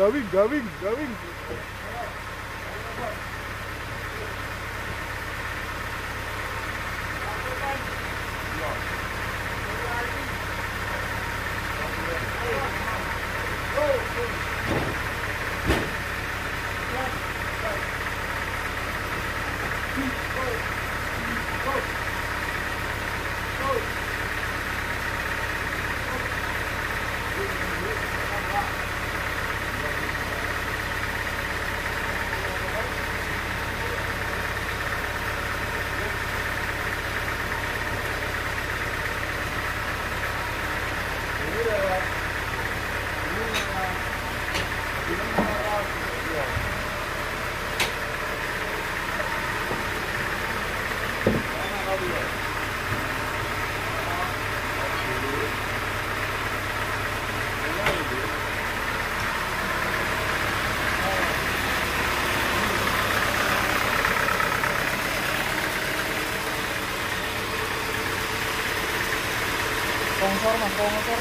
Gawing, gawing, gawing. Longsor Mà cô.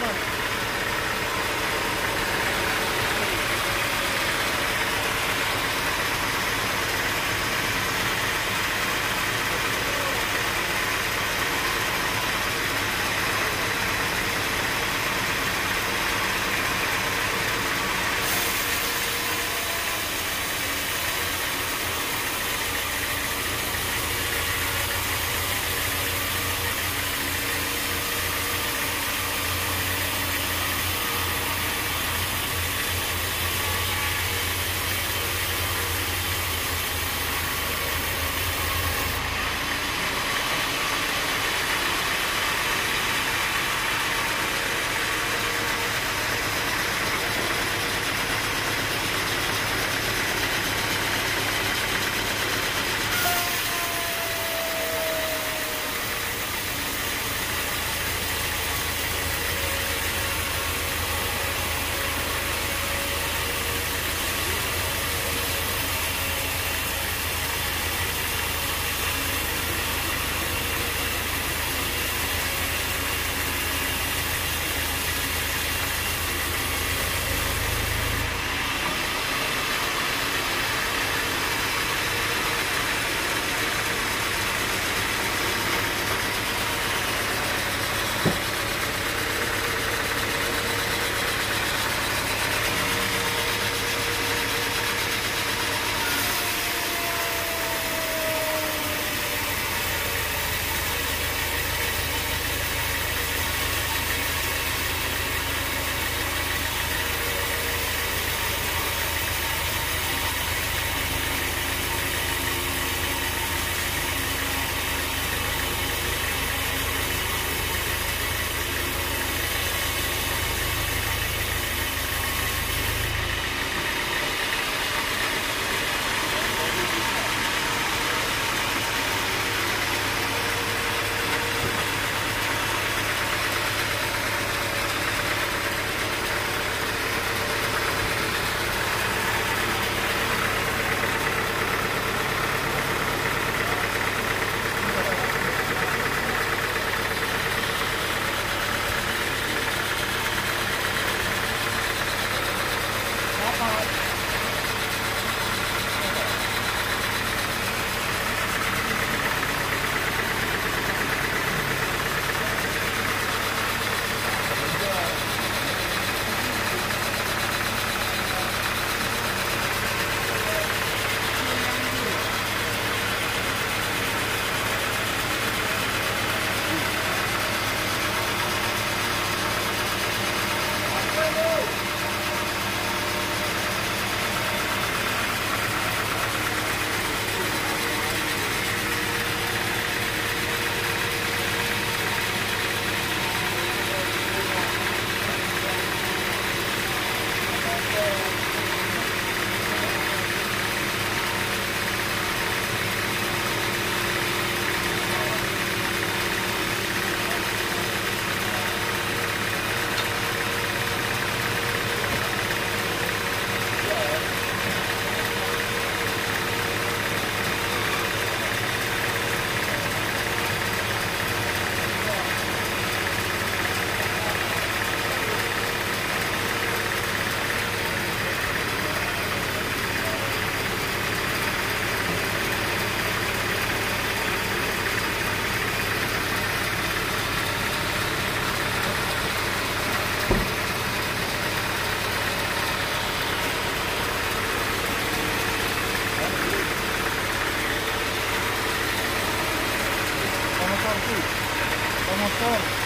Longsor. Gawing,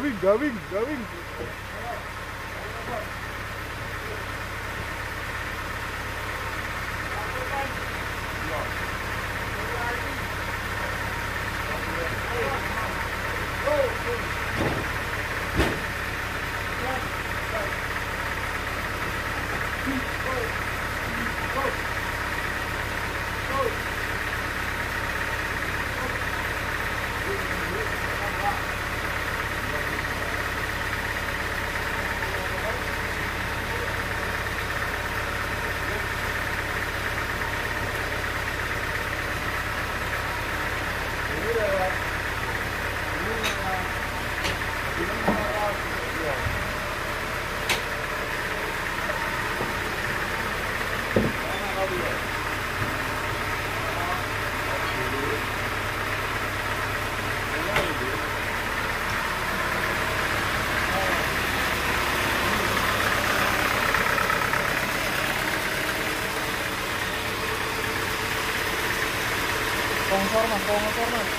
going, going, going. Mampu.